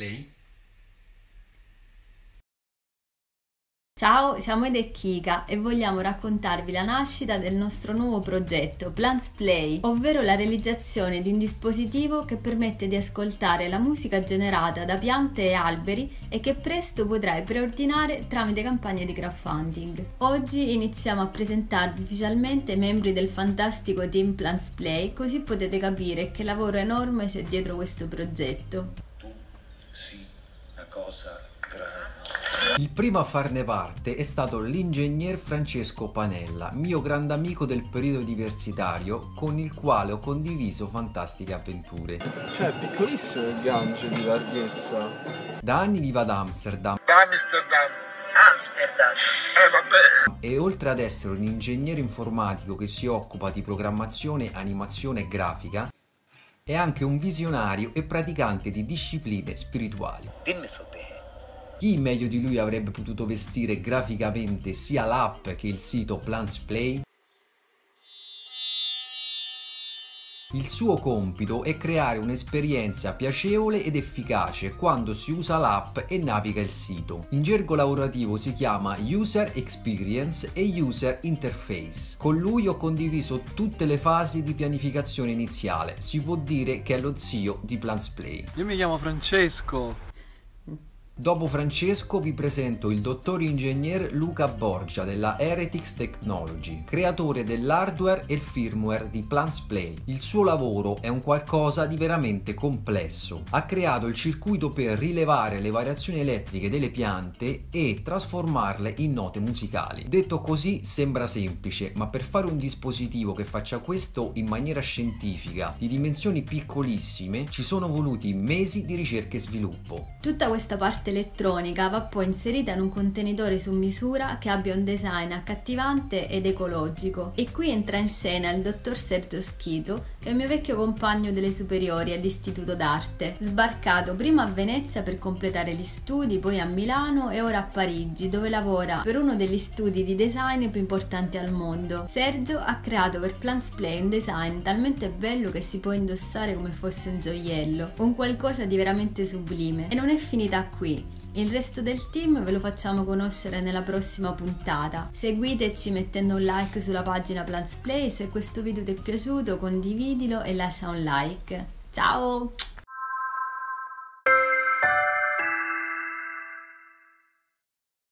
Play. Ciao, siamo Ed e e vogliamo raccontarvi la nascita del nostro nuovo progetto Plants Play, ovvero la realizzazione di un dispositivo che permette di ascoltare la musica generata da piante e alberi e che presto potrai preordinare tramite campagne di crowdfunding. Oggi iniziamo a presentarvi ufficialmente i membri del fantastico team Plants Play, così potete capire che lavoro enorme c'è dietro questo progetto. Sì, una cosa grande. Il primo a farne parte è stato l'ingegner Francesco Panella, mio grande amico del periodo universitario, con il quale ho condiviso fantastiche avventure. Cioè, è piccolissimo il gancio di larghezza. Da anni vivo ad Amsterdam Amsterdam. Amsterdam. Eh vabbè. e oltre ad essere un ingegnere informatico che si occupa di programmazione, animazione e grafica, è anche un visionario e praticante di discipline spirituali. Dimmi su te. Chi meglio di lui avrebbe potuto vestire graficamente sia l'app che il sito Plants Play? Il suo compito è creare un'esperienza piacevole ed efficace quando si usa l'app e naviga il sito. In gergo lavorativo si chiama User Experience e User Interface. Con lui ho condiviso tutte le fasi di pianificazione iniziale. Si può dire che è lo zio di Plants Play. Io mi chiamo Francesco. Dopo Francesco vi presento il dottor ingegner Luca Borgia della Heretics Technology, creatore dell'hardware e il firmware di Plants Play. Il suo lavoro è un qualcosa di veramente complesso. Ha creato il circuito per rilevare le variazioni elettriche delle piante e trasformarle in note musicali. Detto così sembra semplice, ma per fare un dispositivo che faccia questo in maniera scientifica, di dimensioni piccolissime, ci sono voluti mesi di ricerca e sviluppo. Tutta questa parte elettronica va poi inserita in un contenitore su misura che abbia un design accattivante ed ecologico. E qui entra in scena il dottor Sergio Schito, che è il mio vecchio compagno delle superiori all'Istituto d'Arte, sbarcato prima a Venezia per completare gli studi, poi a Milano e ora a Parigi, dove lavora per uno degli studi di design più importanti al mondo. Sergio ha creato per Plants Play un design talmente bello che si può indossare come fosse un gioiello, un qualcosa di veramente sublime. E non è finita qui. Il resto del team ve lo facciamo conoscere nella prossima puntata. Seguiteci mettendo un like sulla pagina Plants Play, se questo video ti è piaciuto condividilo e lascia un like. Ciao!